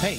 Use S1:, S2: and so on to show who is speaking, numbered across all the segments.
S1: Hey,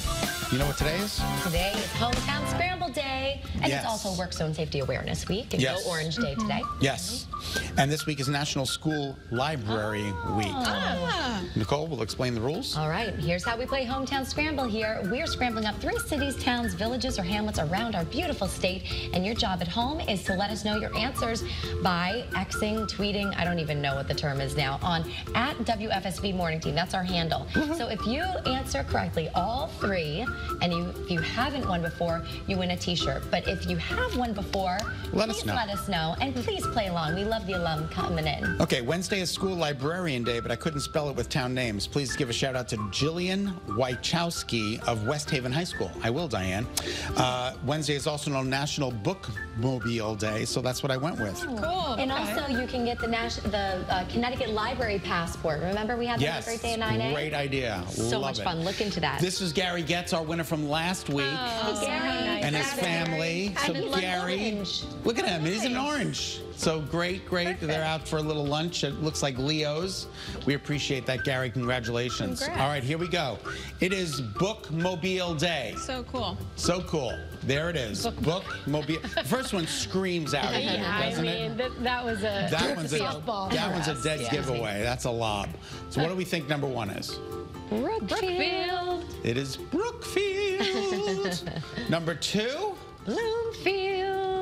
S1: you know what today is?
S2: Today is Hometown Scramble Day, and
S1: Yes.
S2: it's also Work Zone Safety Awareness Week and
S1: Yes.
S2: Go Orange Day mm-hmm. today.
S1: Yes. Mm-hmm. And this week is National School Library Week. Ah. Nicole will explain the rules.
S2: All right, here's how we play Hometown Scramble here. We're scrambling up three cities, towns, villages, or hamlets around our beautiful state, and your job at home is to let us know your answers by Xing, tweeting, I don't even know what the term is now, on at WFSB Morning Team. That's our handle. Mm-hmm. So if you answer correctly all three, and you if you haven't won before, you win a t-shirt. But if you have won before,
S1: Let us
S2: please
S1: know.
S2: let us know, and please play along. We love the alum coming in.
S1: Okay, Wednesday is School Librarian Day, but I couldn't spell it with town names. Please give a shout out to Jillian Wachowski of West Haven High School. I will, Diane. Uh, Wednesday is also known National Bookmobile Day, so that's what I went with.
S3: Cool.
S2: And also, you can get the Nash- the uh, Connecticut Library Passport. Remember, we had that
S1: Yes,
S2: great day at 9A.
S1: great idea.
S2: So
S1: Love
S2: much
S1: it.
S2: fun. Look into that.
S1: This is Gary Getz, our winner from last week.
S2: Hey, Gary.
S1: and his family. So
S2: And he loves
S1: Gary, look at him. He's an orange. So great, great. They're out for a little lunch. It looks like Leo's. We appreciate that, Gary. Congratulations.
S3: Congrats.
S1: All right, here we go. It is Bookmobile Day.
S3: So cool.
S1: So cool. There it is. Bookmobile. First one screams out, at you,
S4: Yeah, I
S1: doesn't
S4: mean,
S1: it?
S4: that, that was a
S1: That one's a
S4: softball.
S1: that one's a dead
S2: Yeah.
S1: giveaway. That's a lob. So what do we think number one is?
S4: Brookfield.
S1: It is Brookfield. number two.
S4: Bloomfield.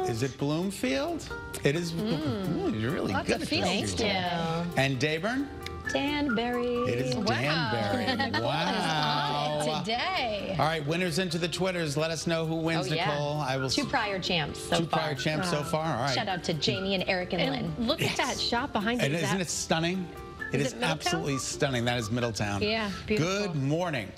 S1: Is it Bloomfield? It is. Hmm. Ooh, you're really
S3: Lots
S1: good
S3: of
S1: at this.
S2: Thank you.
S1: And Dayburn?
S2: Danbury.
S1: It is Danbury. wow.
S2: Today.
S1: All right, winners into the Twitters. Let us know who oh, wins,
S2: Oh, yeah.
S1: Nicole. I will.
S2: Two prior champs so
S1: two
S2: far.
S1: prior champs so far. All right.
S2: Shout out to Jamie and Eric and, Lynn.
S4: And look at that shop behind you.
S1: And
S4: Is
S1: isn't it stunning? It
S4: Is
S1: is
S4: it
S1: absolutely stunning. That is Middletown.
S4: Yeah, beautiful.
S1: Good morning.